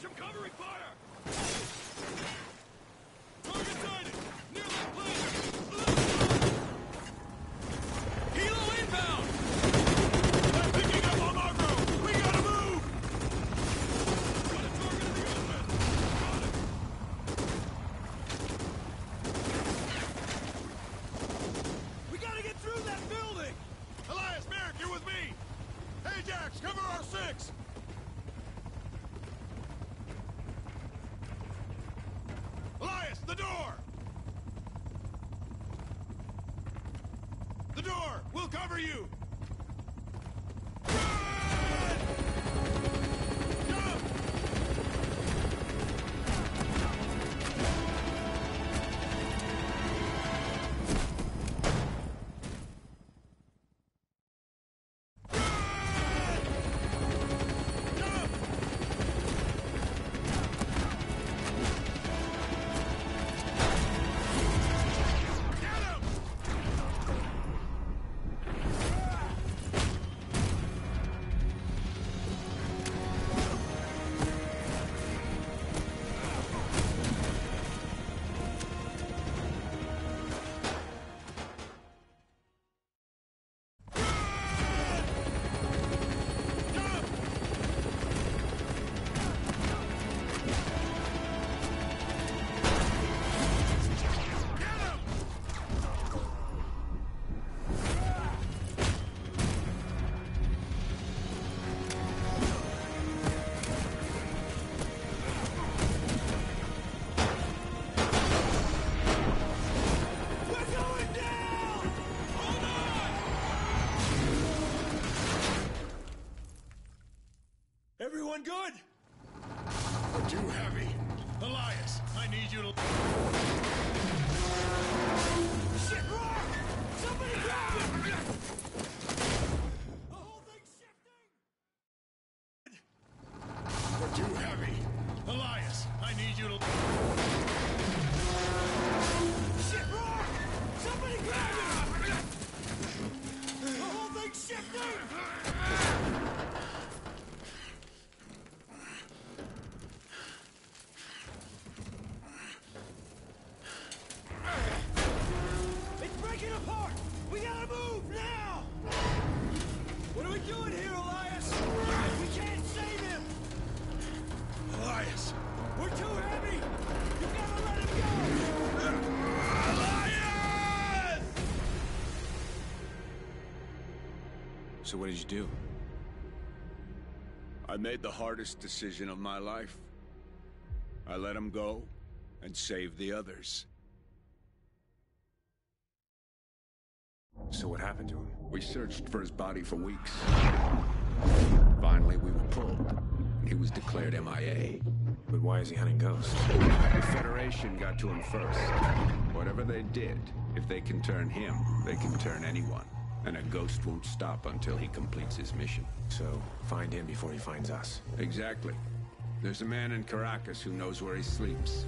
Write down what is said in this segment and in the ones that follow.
Some covering fire! Target sighted! Near that planter! Helo inbound! They're picking up on Magro! We gotta move! Got a target in the open! Got it! We gotta get through that building! Elias, Merrick, you're with me! Ajax, cover our six! I'll cover you! Good? So what did you do? I made the hardest decision of my life. I let him go and saved the others. So what happened to him? We searched for his body for weeks. Finally, we were pulled. He was declared MIA. But why is he hunting ghosts? The Federation got to him first. Whatever they did, if they can turn him, they can turn anyone. And a ghost won't stop until he completes his mission. So find him before he finds us. Exactly. There's a man in Caracas who knows where he sleeps.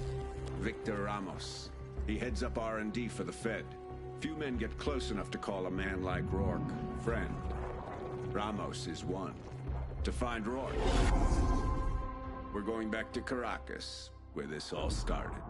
Victor Ramos. He heads up R&D for the Fed. Few men get close enough to call a man like Rorke friend. Ramos is one. To find Rorke, we're going back to Caracas, where this all started.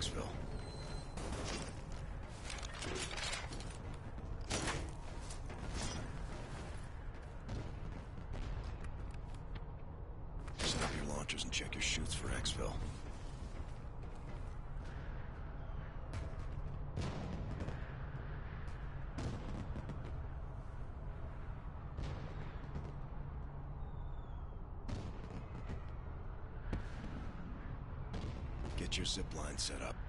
Knoxville. Stop your launchers and check your chutes for Xville. zipline set up.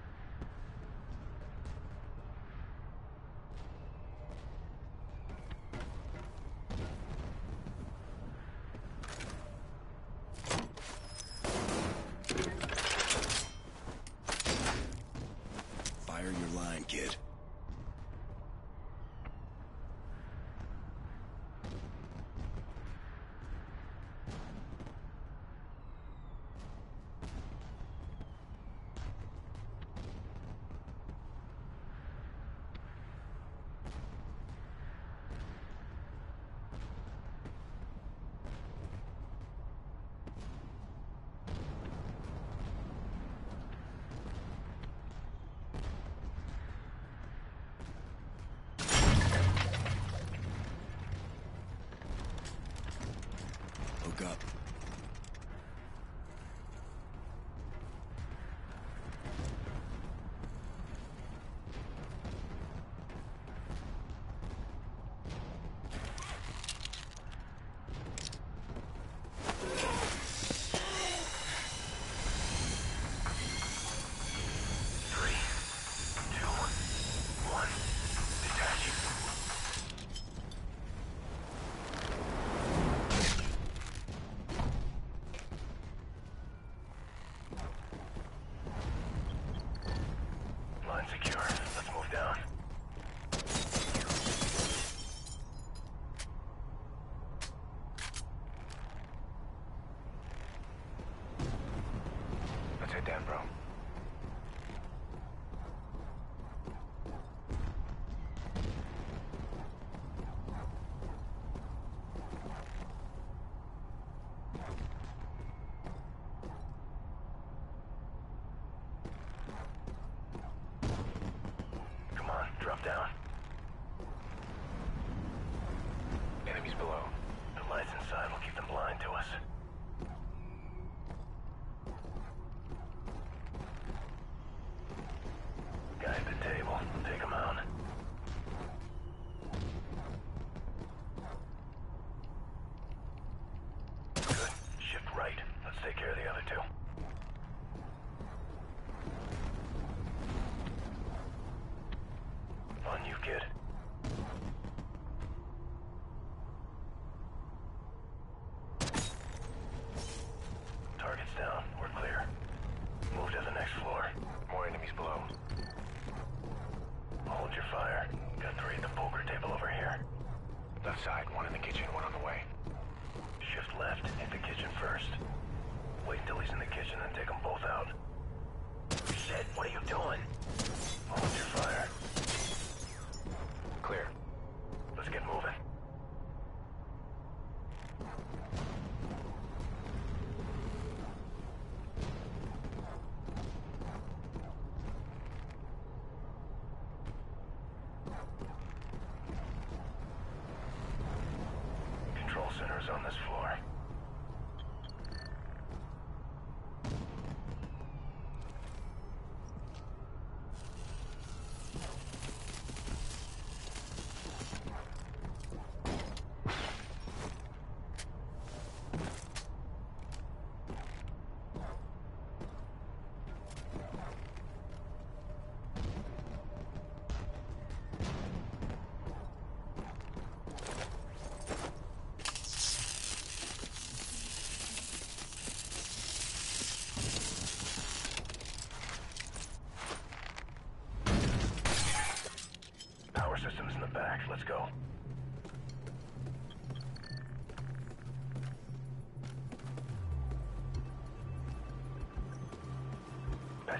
kitchen first. Wait till he's in the kitchen and take them both out. Shit, what are you doing? Hold your fire.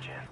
Roger.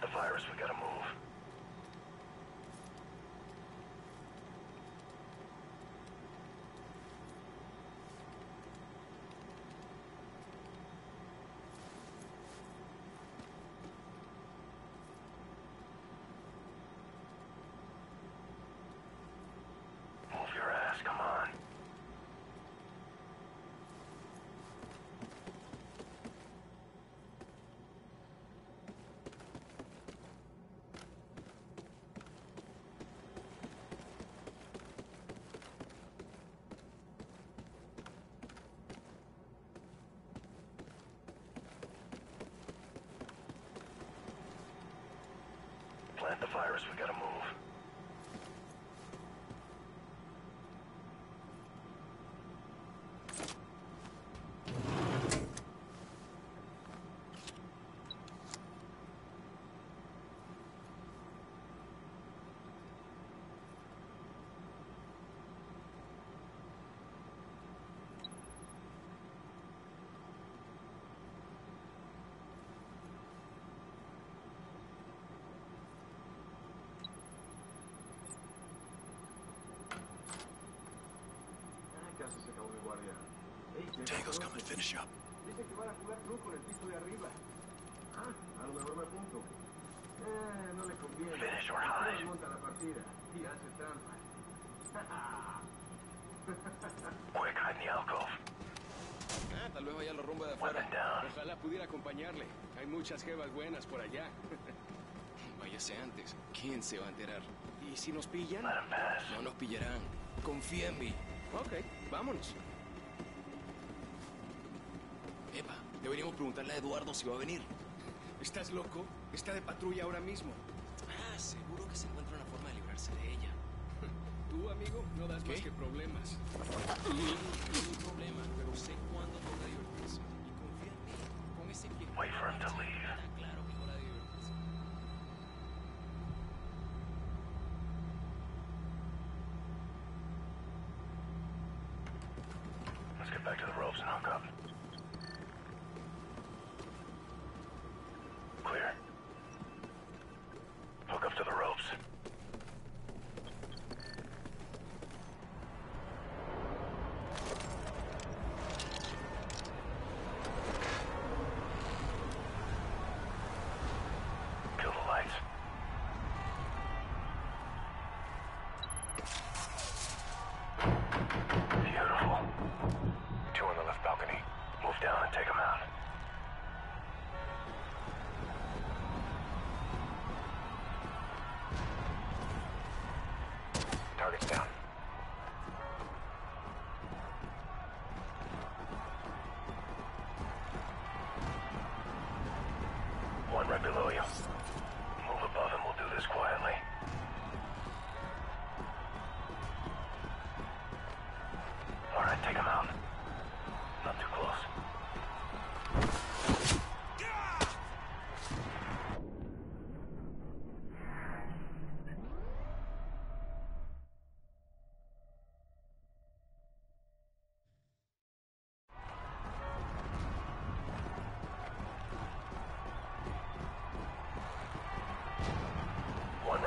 The virus, we gotta move. Move your ass, come on. Plant the virus, we gotta move. Tango's coming, finish up. Dice que van a jugar truco en el piso de arriba. Ah, a lo mejor me apunto. Eh, no le conviene. Finish or hide. monta la partida y hace trampa. Quick, hide in the alcove. Ah, tal vez vaya a los rumbos de afuera. Weapon down. Ojalá pudiera acompañarle. Hay muchas jevas buenas por allá. Váyase antes. ¿Quién se va a enterar? ¿Y si nos pillan? No nos pillarán. Confía en mí. Ok, vámonos. Deberíamos preguntarle a Eduardo si va a venir. ¿Estás loco? Está de patrulla ahora mismo. Ah, seguro que se encuentra una forma de librarse de ella. Tú, amigo, no das más que problemas. Problema, pero sé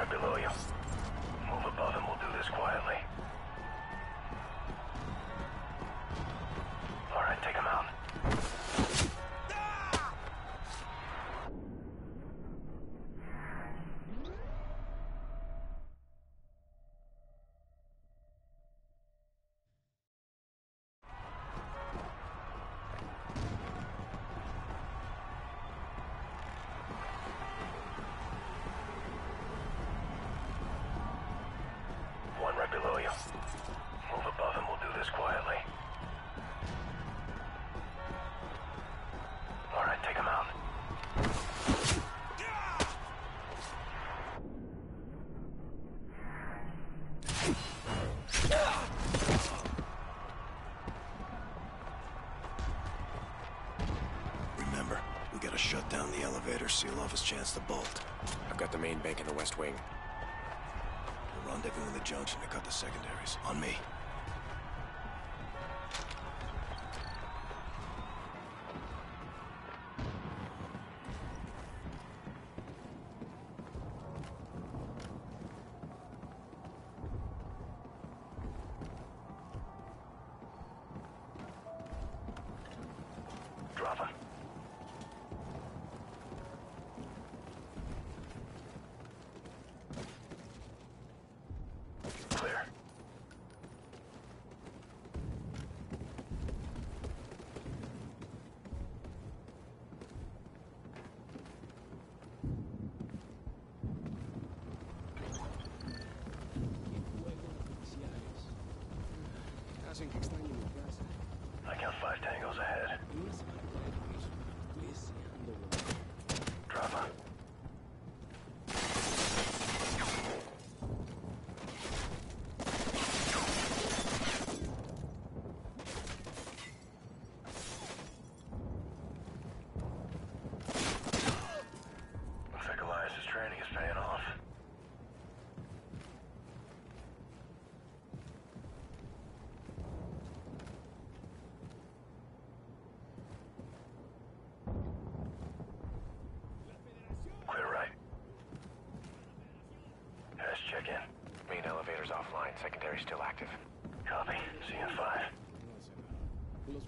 below you. Shut down the elevator, seal off his chance to bolt. I've got the main bank in the west wing. We'll rendezvous in the junction to cut the secondaries. On me.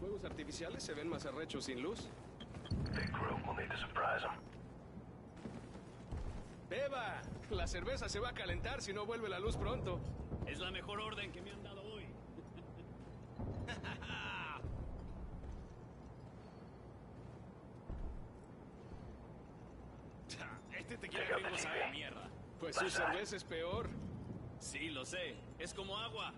Fuegos artificiales se ven más arrechos sin luz. Them. ¡Beba! La cerveza se va a calentar si no vuelve la luz pronto. Es la mejor orden que me han dado hoy. Este out the gringo sabe mierda. Pues su cerveza es peor. Sí, lo sé. Es como agua.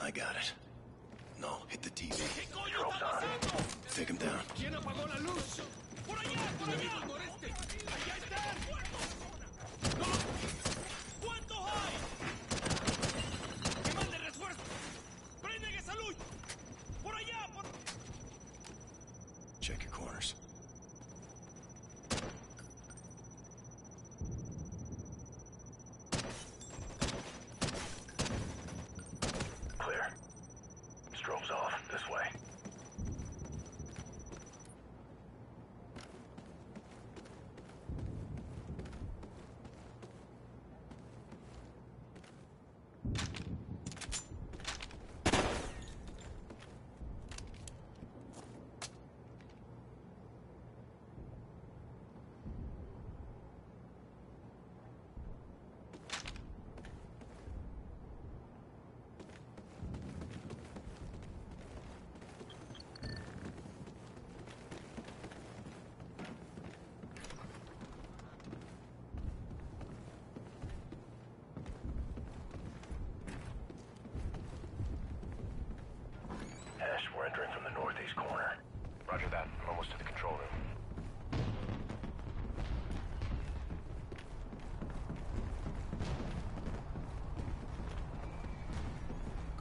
I got it. No, hit the TV. ¿Qué coño está pasando? Take him down.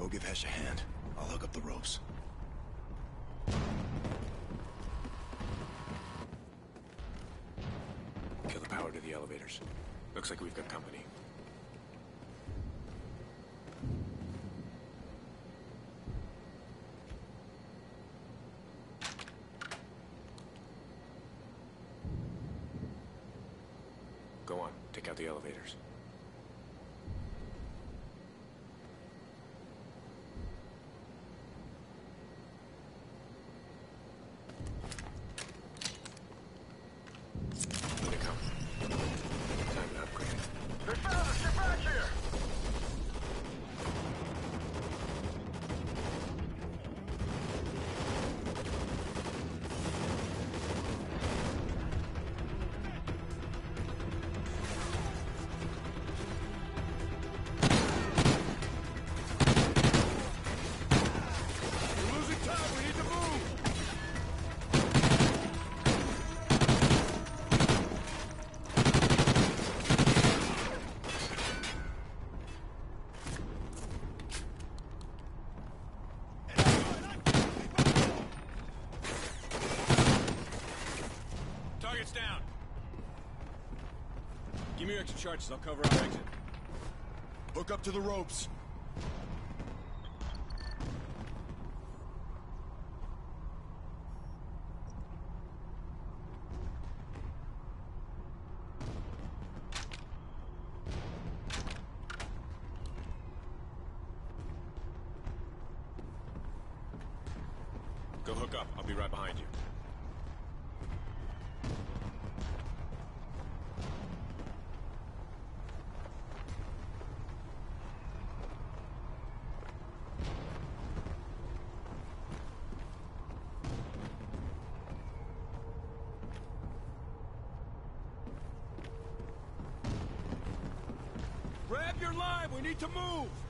Go give Hesh a hand. I'll hook up the ropes. Kill the power to the elevators. Looks like we've got company. Go on, take out the elevators. Target's down. Give me your extra charges. I'll cover our exit. Hook up to the ropes. Need to move!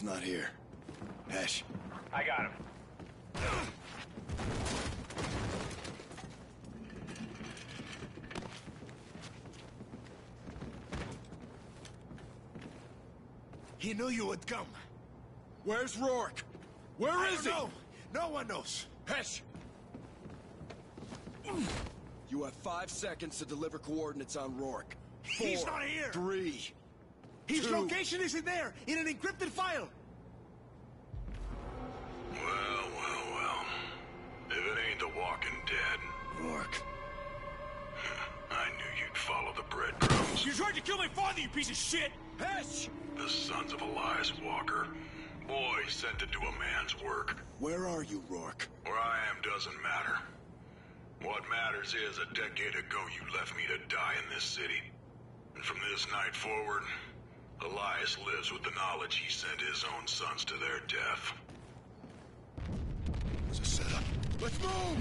He's not here. Ash, I got him. he knew you would come. Where's Rorke? Where I is don't he? know. No one knows. Hesh! You have five seconds to deliver coordinates on Rorke. Four, He's not here. Three. His Two. location isn't there, in an encrypted file. Well, well, well. If it ain't the Walking Dead, Rorke. I knew you'd follow the breadcrumbs. You tried to kill my father, you piece of shit! Hesh! The sons of Elias Walker. Boy, sent to do a man's work. Where are you, Rorke? Where I am doesn't matter. What matters is a decade ago you left me to die in this city. And from this night forward, Elias lives with the knowledge he sent his own sons to their death. It was a setup. Let's move!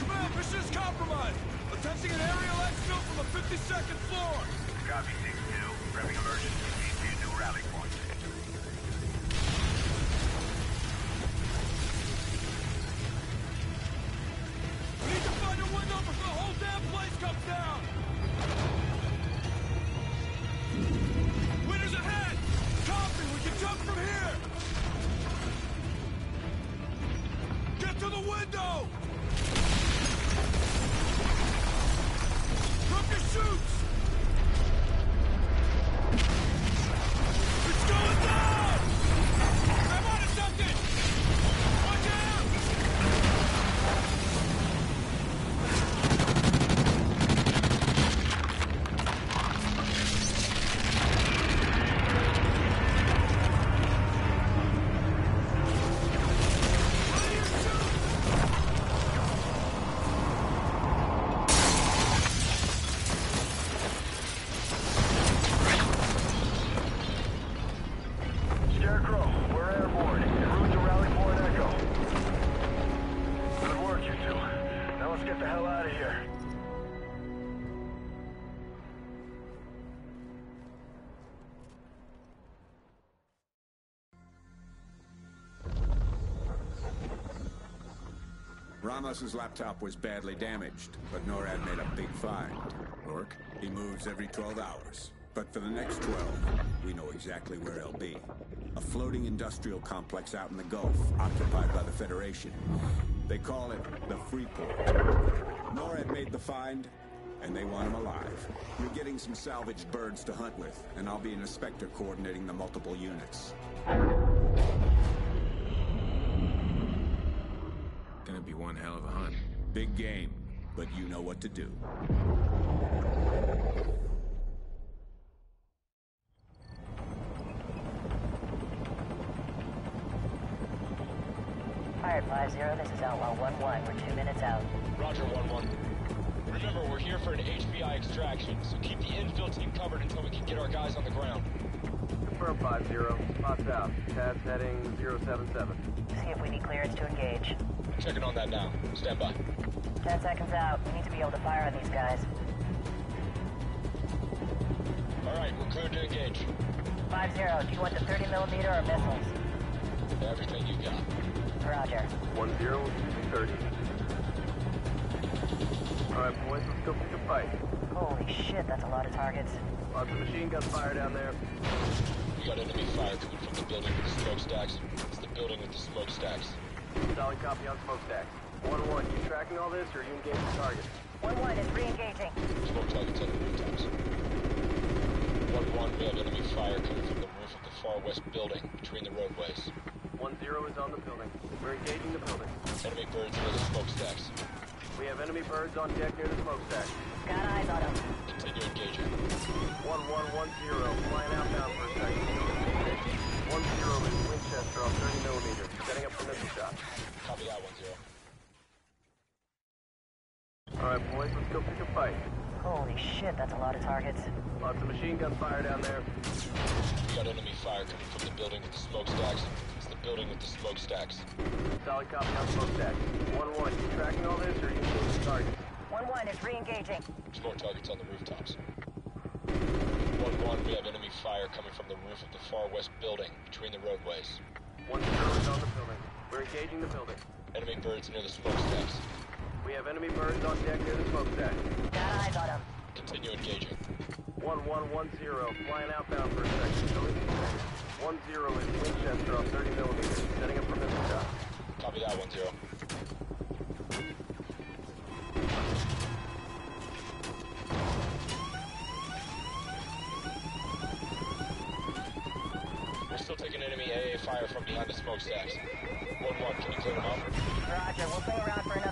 Command, mission is compromised! Attempting an aerial exfil from the 52nd floor! Copy 6-2. Prepping emergency. Needs be a new rally point. Ramos's laptop was badly damaged, but NORAD made a big find. Rorke? He moves every 12 hours. But for the next 12, we know exactly where he'll be. A floating industrial complex out in the Gulf, occupied by the Federation. They call it the Freeport. NORAD made the find, and they want him alive. You're getting some salvaged birds to hunt with, and I'll be an inspector coordinating the multiple units. Gonna be one hell of a hunt. Big game, but you know what to do. Fired 5-0, this is Outlaw 1-1. We're two minutes out. Roger, 1-1. Remember, we're here for an HVI extraction, so keep the infill team covered until we can get our guys on the ground. Confirm 5-0. Spots out. Tad's heading 077. See if we need clearance to engage. Checking on that now. Stand by. Ten seconds out. We need to be able to fire on these guys. Alright, we're clear to engage. 5-0, do you want the 30 millimeter or missiles? Everything you got. Roger. 1-0, we'll shoot 30. Alright, boys, let's go pick a fight. Holy shit, that's a lot of targets. Lots of machine gun fire down there. We got enemy fire coming from the building with the smokestacks. It's the building with the smokestacks. Solid copy on smokestacks. 1-1, you tracking all this, or are you engaging the target? 1-1 is re-engaging. Smoke targets on the rooftops. 1-1, we have enemy fire coming from the roof of the far west building between the roadways. 1-0 is on the building. We're engaging the building. Enemy birds near the smokestacks. We have enemy birds on deck near the smokestack. Got eyes on them. Continue engaging. 1-1-1-0, flying outbound go pick a fight. Holy shit, that's a lot of targets. Lots of machine gun fire down there. We got enemy fire coming from the building with the smokestacks. It's the building with the smokestacks. Solid copy on smokestack. 1-1, you tracking all this, or you engaging the target? 1-1 is re-engaging. Explore targets on the rooftops. 1-1, we have enemy fire coming from the roof of the far west building between the roadways. 1-0 is on the building. We're engaging the building. Enemy birds near the smokestacks. We have enemy birds on deck near the smokestack. Got eyes on them. Continue engaging. 1-1-1-0, flying outbound for a second. Going to 1-0 is Winchester on 30 millimeters, setting up for missile shot. Copy that, 1-0. We're still taking enemy AA fire from behind the smokestacks. 1-1, can you clear them up? Roger, we'll go around for another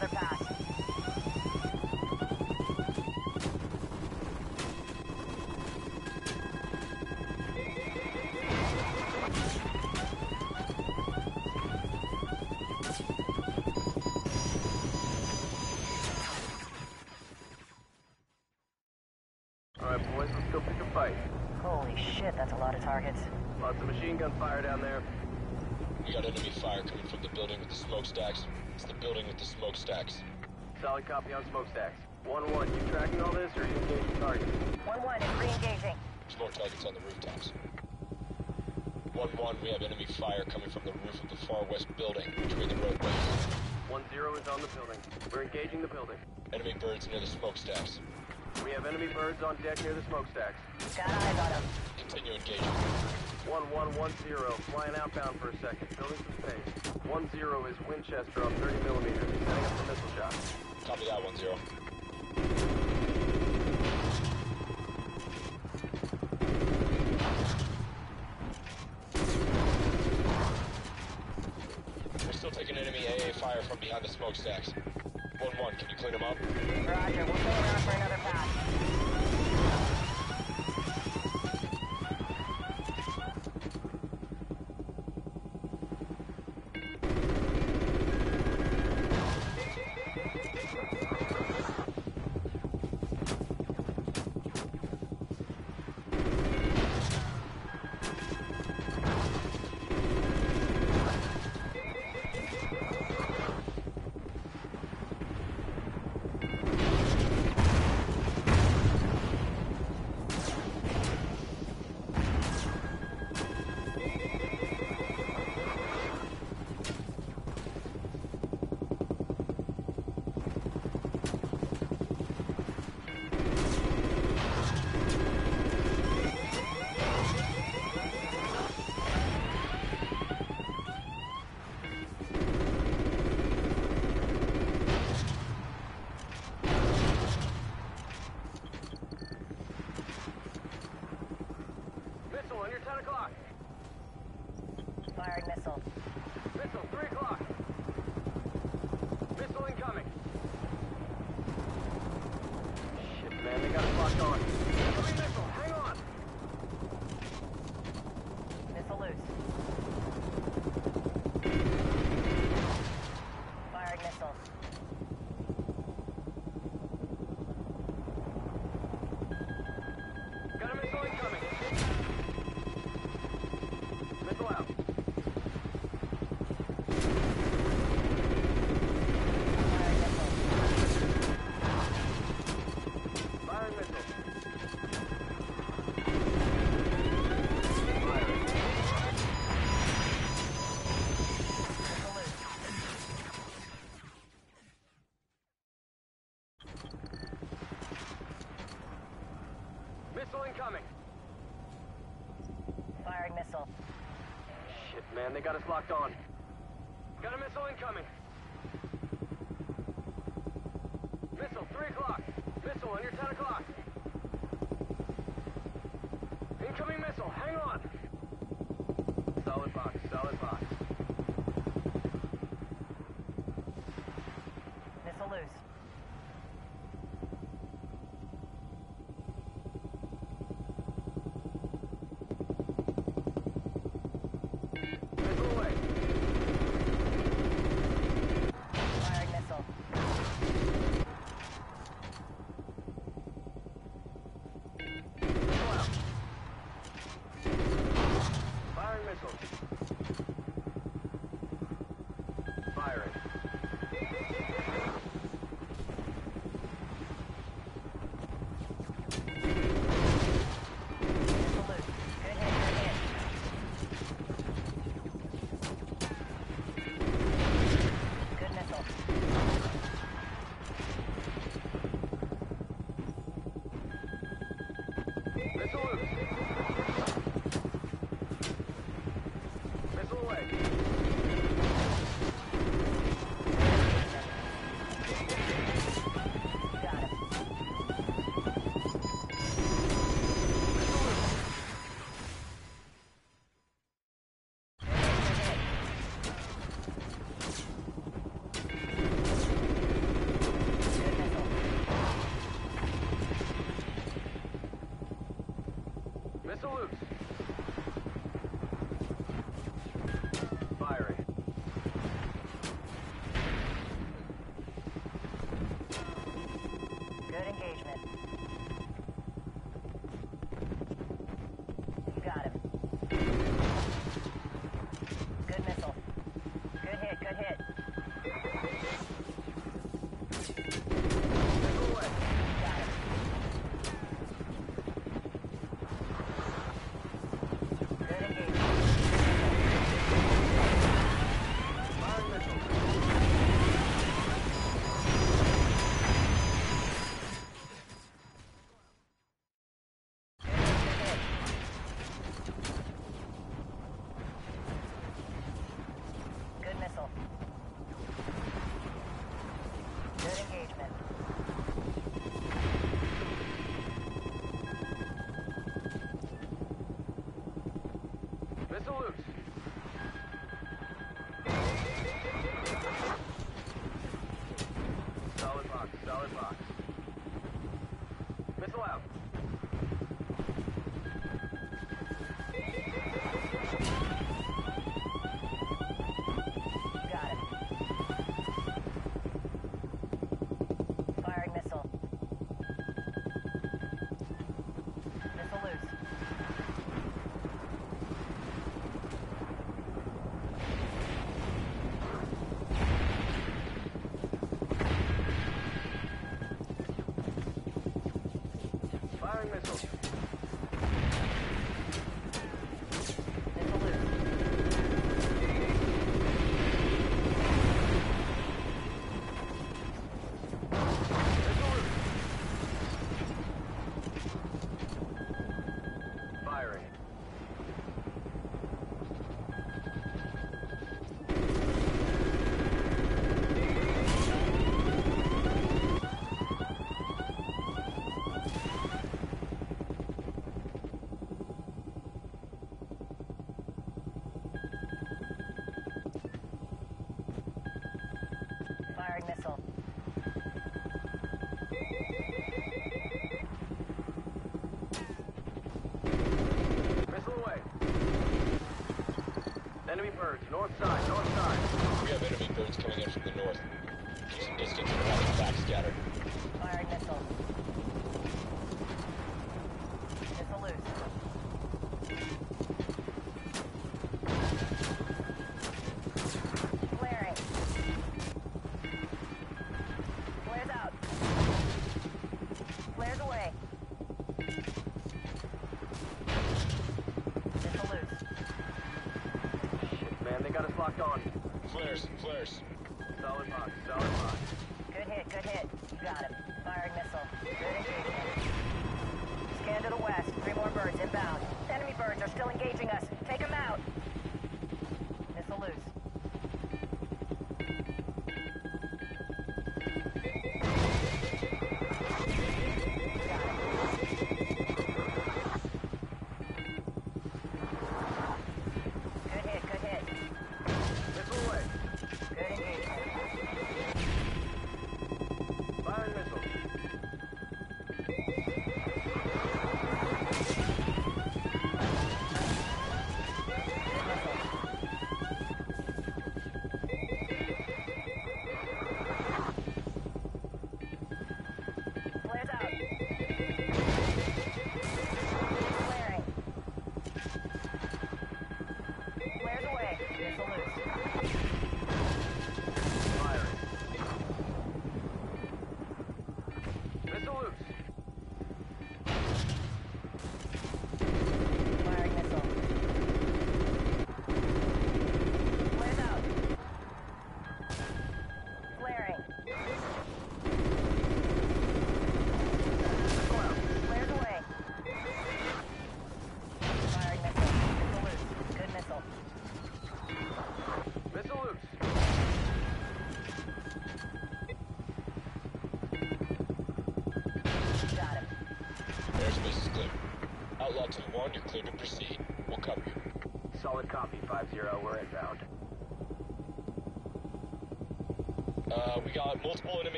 smokestacks. It's the building with the smokestacks. Solid copy on smokestacks. 1-1, you tracking all this, or you engaging targets? target? 1-1 is re-engaging. Explore targets on the rooftops. 1-1, we have enemy fire coming from the roof of the far west building between the roadways. 1-0 is on the building. We're engaging the building. Enemy birds near the smokestacks. We have enemy birds on deck near the smokestacks. Got eyes on them. Continue engaging. 1-1-1-0, flying outbound for a second, building some space. 1-0 is Winchester on 30 millimeter, setting up for missile shot. Copy that, 1-0. We're still taking enemy AA fire from behind the smokestacks. 1-1, can you clean them up? Roger, we'll go around for another pass. Locked on. birds, north side, north side. We have enemy birds coming in from the north. Keep some distance and having backscatter. Firing missiles.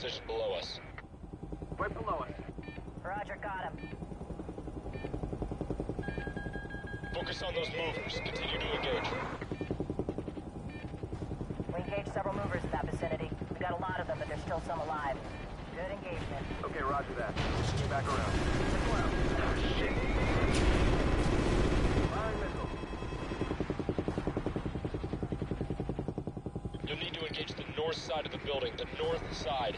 precision below us. Right below us. Roger, got him. Focus on those movers. Continue to engage. We engaged several movers in that vicinity. We got a lot of them, but there's still some alive. Good engagement. Okay, roger that. Switching back around. Oh, shit. You'll need to engage the north side of the building. The north side.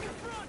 Come on!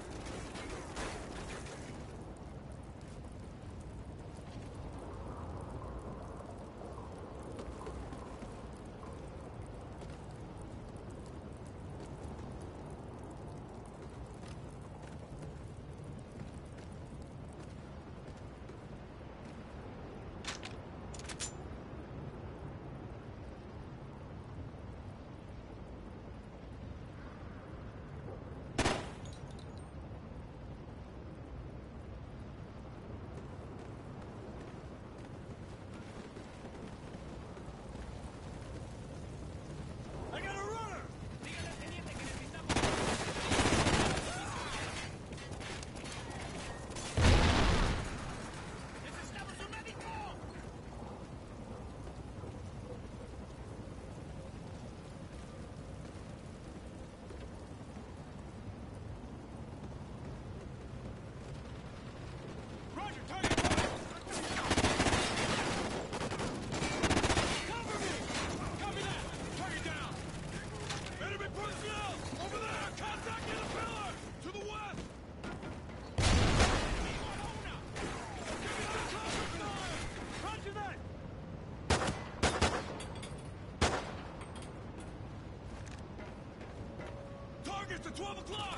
12 o'clock!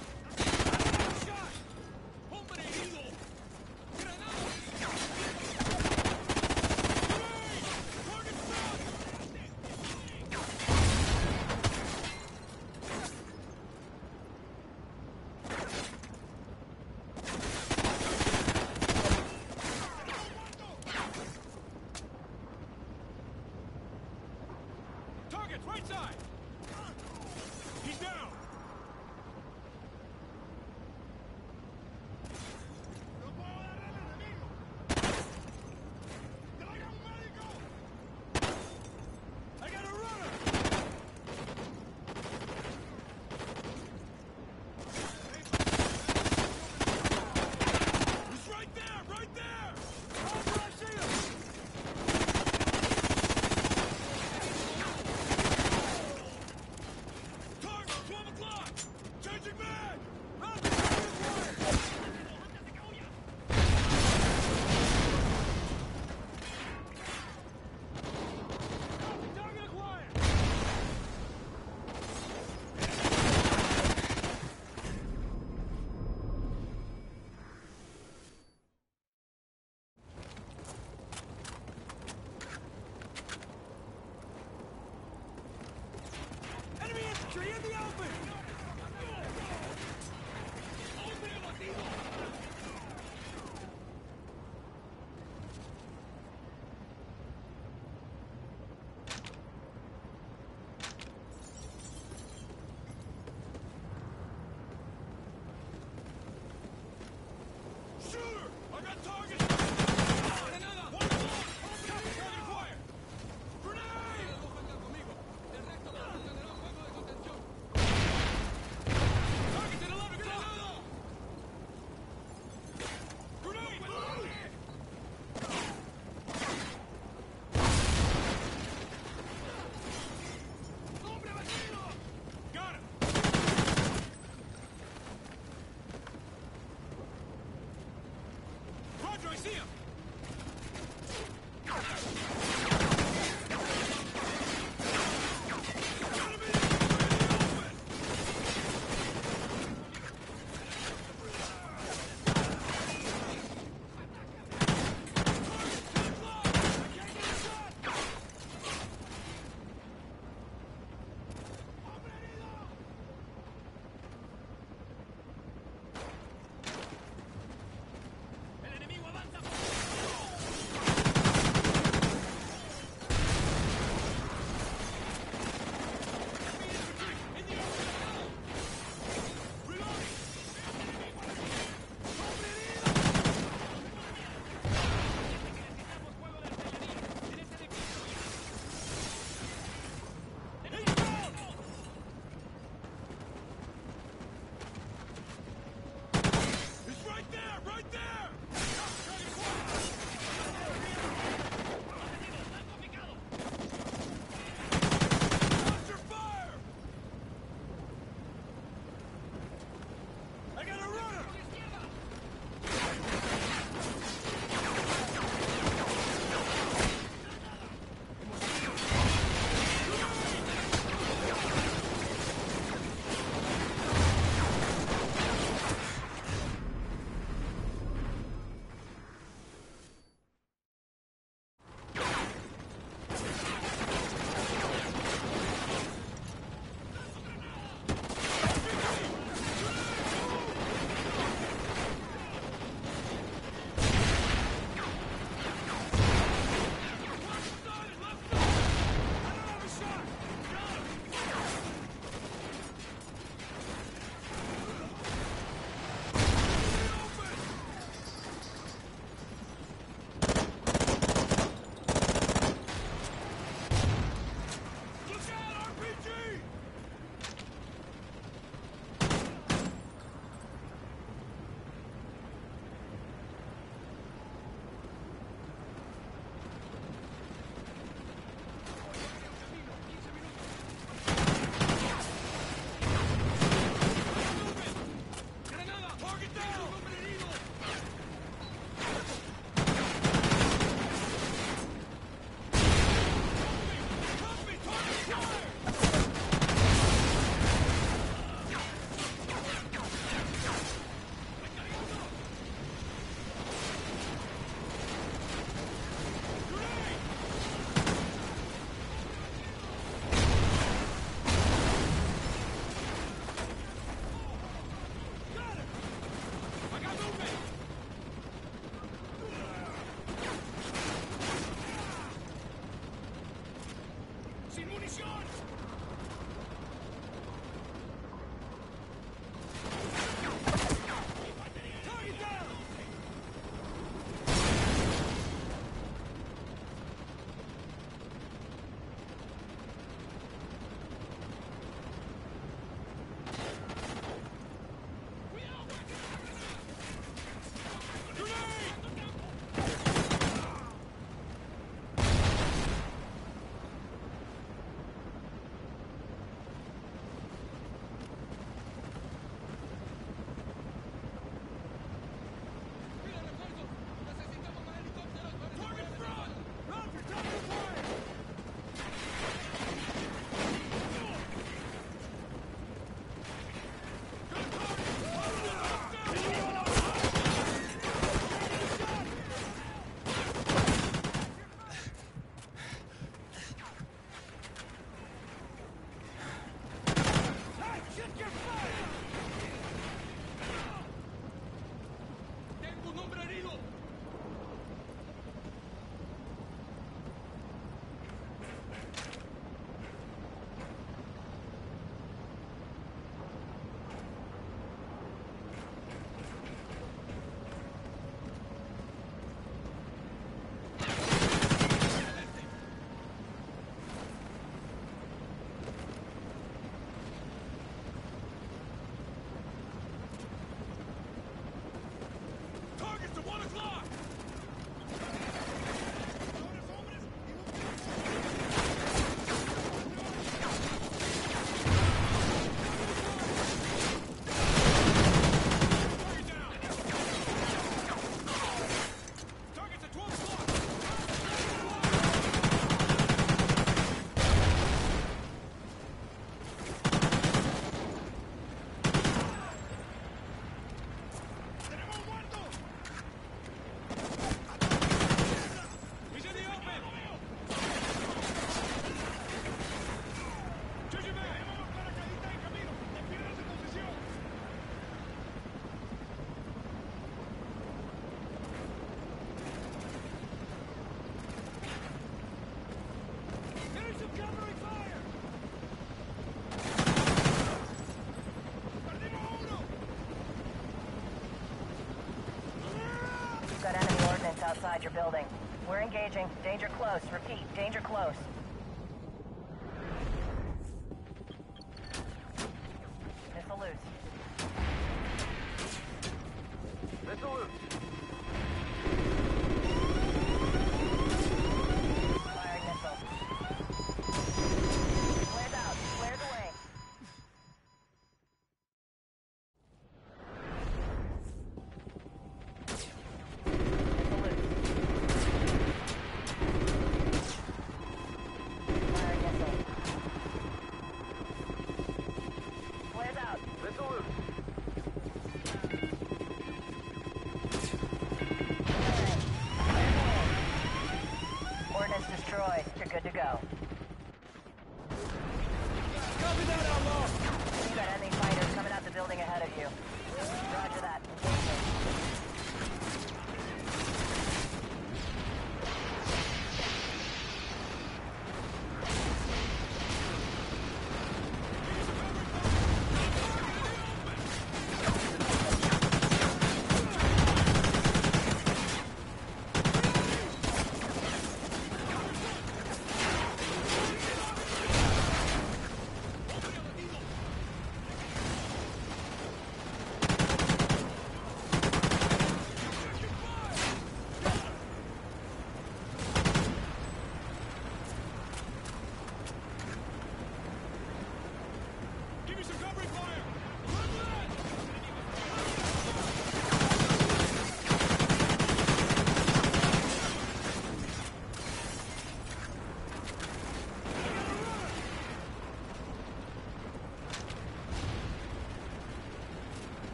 Engaging. Danger close. Repeat, danger close.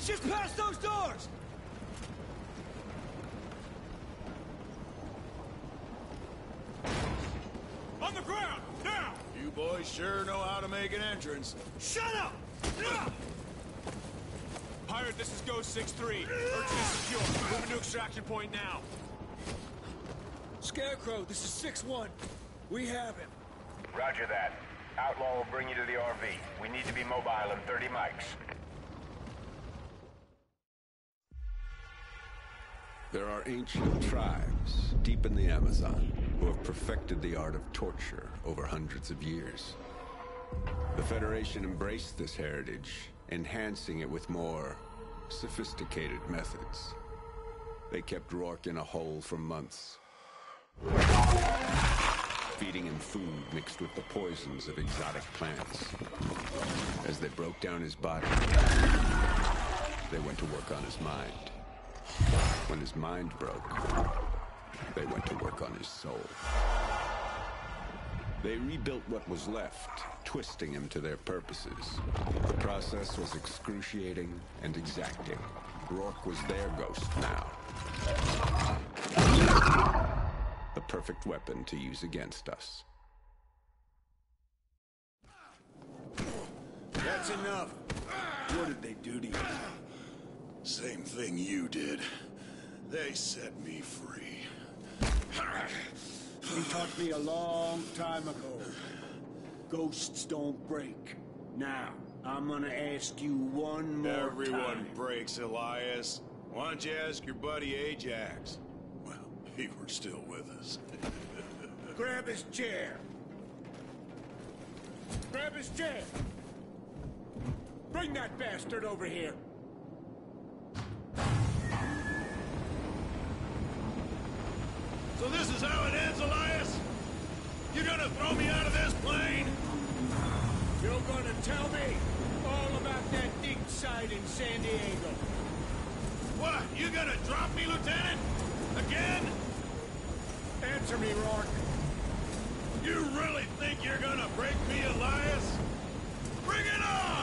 He's just past those doors! On the ground, now! You boys sure know how to make an entrance. Shut up! Pirate, this is Ghost 6-3. Urchin is secure. Moving to extraction point now. Scarecrow, this is 6-1. We have him. Roger that. Outlaw will bring you to the RV. We need to be mobile in 30 mics. There are ancient tribes deep in the Amazon who have perfected the art of torture over hundreds of years. The Federation embraced this heritage, enhancing it with more sophisticated methods. They kept Rorke in a hole for months, feeding him food mixed with the poisons of exotic plants. As they broke down his body, they went to work on his mind. When his mind broke, they went to work on his soul. They rebuilt what was left, twisting him to their purposes. The process was excruciating and exacting. Rorke was their ghost now. The perfect weapon to use against us. That's enough. What did they do to you? Same thing you did. They set me free. You taught me a long time ago. Ghosts don't break. Now, I'm gonna ask you one more Everyone time. breaks, Elias. Why don't you ask your buddy Ajax? Well, he were still with us. Grab his chair. Grab his chair. Bring that bastard over here. So this is how it ends, Elias? You're gonna throw me out of this plane? You're gonna tell me all about that dig site in San Diego. What? You gonna drop me, Lieutenant? Again? Answer me, Rorke. You really think you're gonna break me, Elias? Bring it on!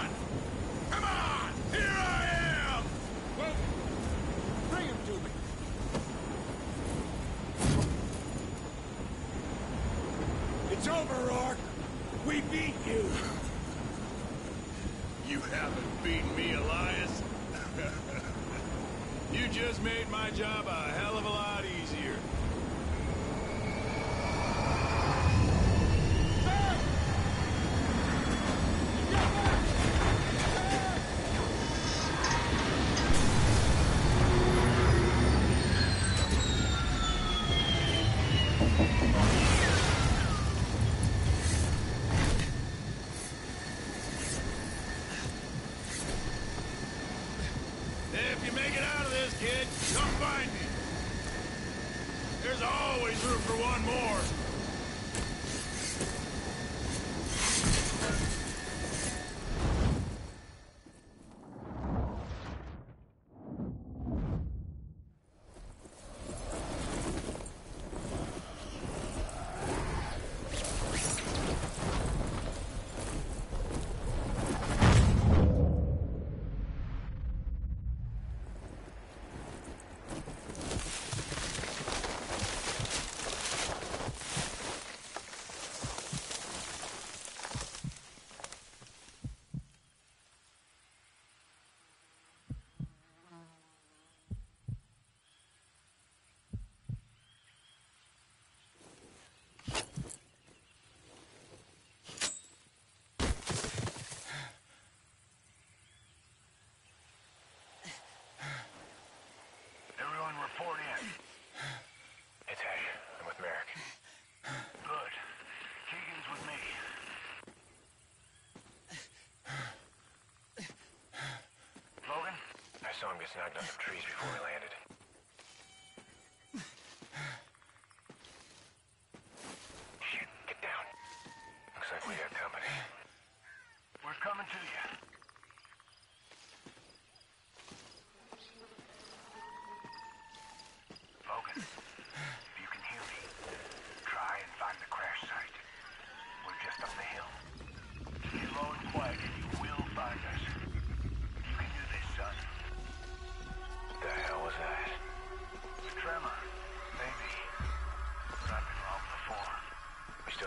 Get snagged on some trees before we landed.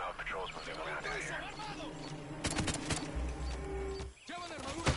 our patrols moving around out here.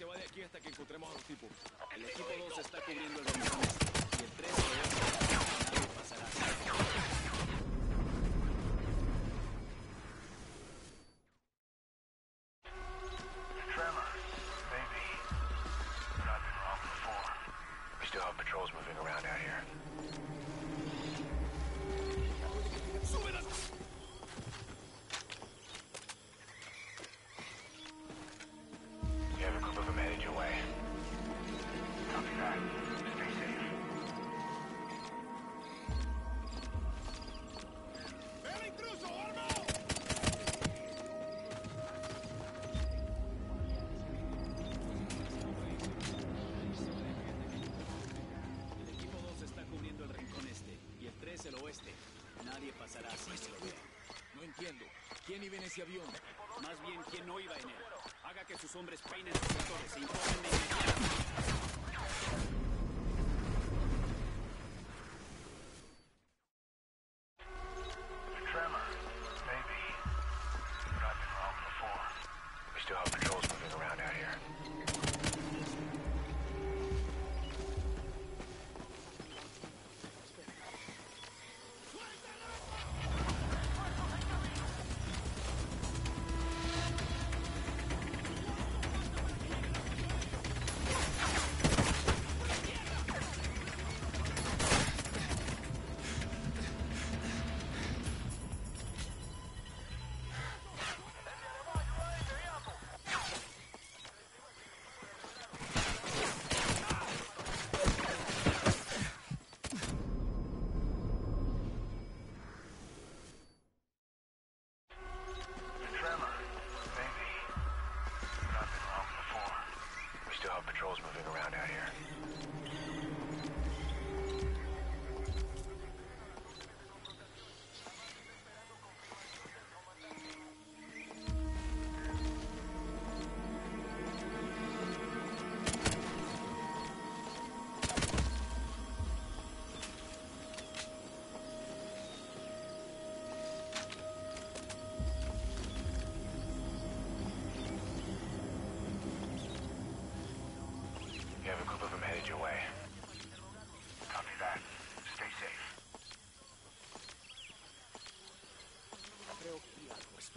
se va de aquí hasta que encontremos a los tipos. El equipo 2 está cubriendo el dominio. ¿Quién iba en ese avión? Más bien, ¿quién no iba en él? Haga que sus hombres peinen sus sectores e informen de inmediato.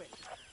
expected.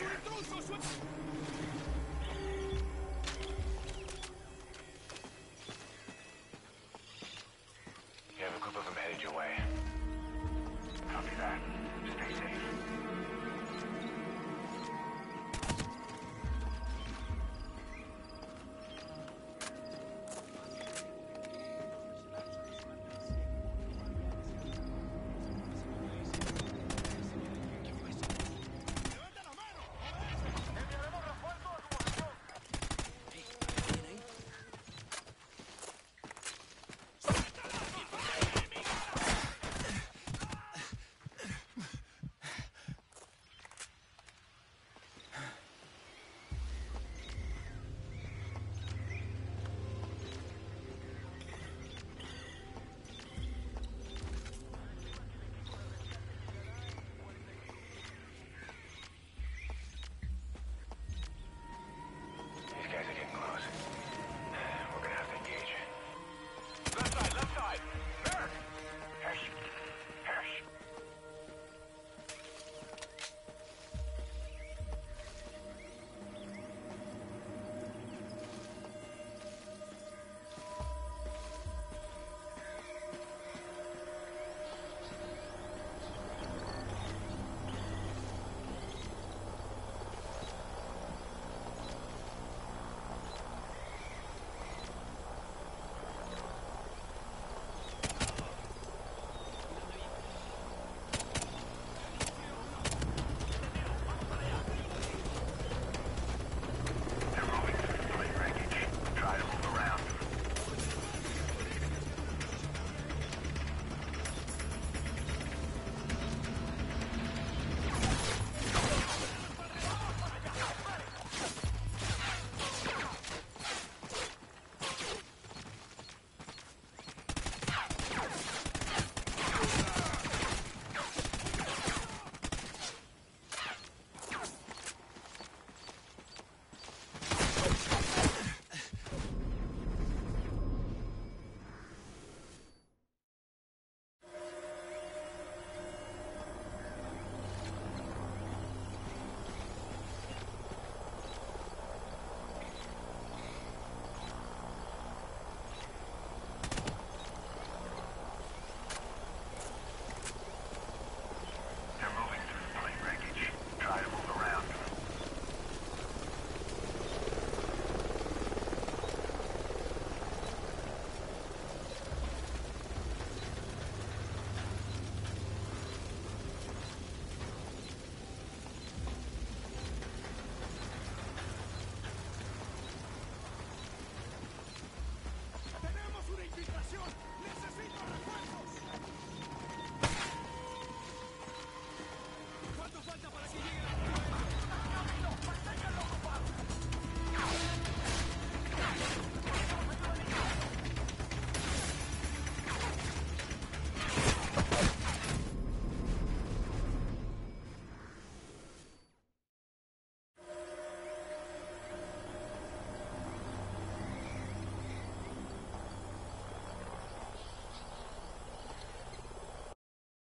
You have a group of them headed your way. I'll be back. Stay safe.